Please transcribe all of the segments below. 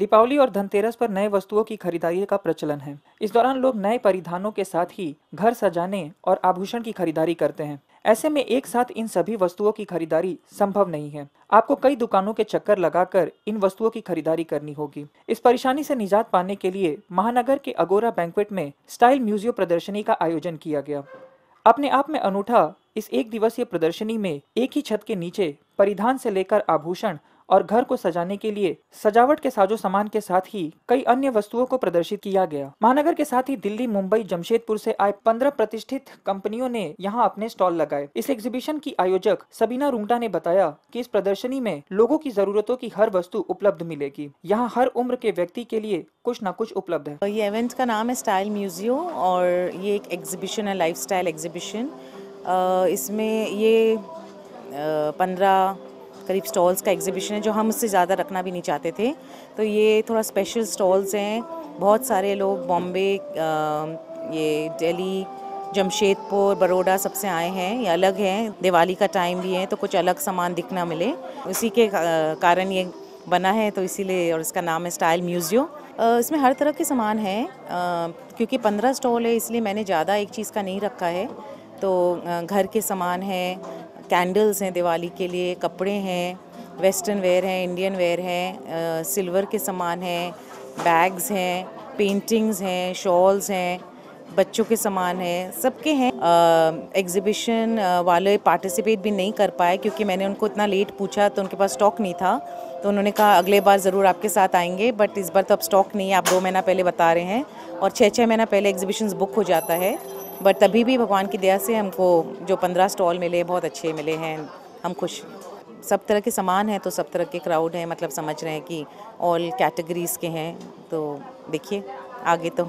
दीपावली और धनतेरस पर नए वस्तुओं की खरीदारी का प्रचलन है। इस दौरान लोग नए परिधानों के साथ ही घर सजाने और आभूषण की खरीदारी करते हैं। ऐसे में एक साथ इन सभी वस्तुओं की खरीदारी संभव नहीं है। आपको कई दुकानों के चक्कर लगाकर इन वस्तुओं की खरीदारी करनी होगी। इस परेशानी से निजात पाने के लिए महानगर के अगोरा बैंकवेट में स्टाइल म्यूज़ियम प्रदर्शनी का आयोजन किया गया। अपने आप में अनूठा इस एक दिवसीय प्रदर्शनी में एक ही छत के नीचे परिधान से लेकर आभूषण और घर को सजाने के लिए सजावट के साजो सामान के साथ ही कई अन्य वस्तुओं को प्रदर्शित किया गया। महानगर के साथ ही दिल्ली, मुंबई, जमशेदपुर से आए पंद्रह प्रतिष्ठित कंपनियों ने यहाँ अपने स्टॉल लगाए। इस एग्जीबिशन की आयोजक सबीना रुंगटा ने बताया कि इस प्रदर्शनी में लोगों की जरूरतों की हर वस्तु उपलब्ध मिलेगी। यहाँ हर उम्र के व्यक्ति के लिए कुछ न कुछ उपलब्ध है। ये इवेंट का नाम है स्टाइल म्यूज़ियम और ये एक एग्जीबिशन है लाइफ स्टाइल एग्जीबिशन इसमें ये पंद्रह करीब स्टॉल्स का एग्जीबिशन है, जो हम उससे ज़्यादा रखना भी नहीं चाहते थे। तो ये थोड़ा स्पेशल स्टॉल्स हैं। बहुत सारे लोग बॉम्बे ये दिल्ली, जमशेदपुर बड़ोड़ा सबसे आए हैं। ये अलग हैं। दिवाली का टाइम भी है तो कुछ अलग सामान दिखना मिले। उसी के कारण ये बना है तो इसीलिए और इसका नाम है स्टाइल म्यूज़ियम इसमें हर तरह के सामान हैं। क्योंकि पंद्रह स्टॉल है, इसलिए मैंने ज़्यादा एक चीज़ का नहीं रखा है। तो घर के सामान हैं कैंडल्स हैं दिवाली के लिए, कपड़े हैं वेस्टर्न वेयर हैं इंडियन वेयर हैं सिल्वर के सामान हैं बैग्स हैं पेंटिंग्स हैं शॉल्स हैं, बच्चों के सामान हैं, सबके हैं। एग्जिबिशन वाले पार्टिसिपेट भी नहीं कर पाए क्योंकि मैंने उनको इतना लेट पूछा तो उनके पास स्टॉक नहीं था। तो उन्होंने कहा, अगले बार ज़रूर आपके साथ आएँगे बट इस बार तो अब स्टॉक नहीं है, आप दो महीना पहले बता रहे हैं और छः छः महीना पहले एग्जीबिशन बुक हो जाता है। बट तभी भी भगवान की दया से हमको जो पंद्रह स्टॉल मिले, बहुत अच्छे मिले हैं, हम खुश सब तरह के सामान हैं तो सब तरह के क्राउड हैं मतलब समझ रहे हैं कि ऑल कैटेगरीज के हैं तो देखिए, आगे तो।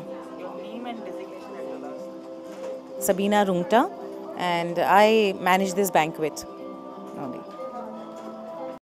Sabina Rungta and I manage this bank with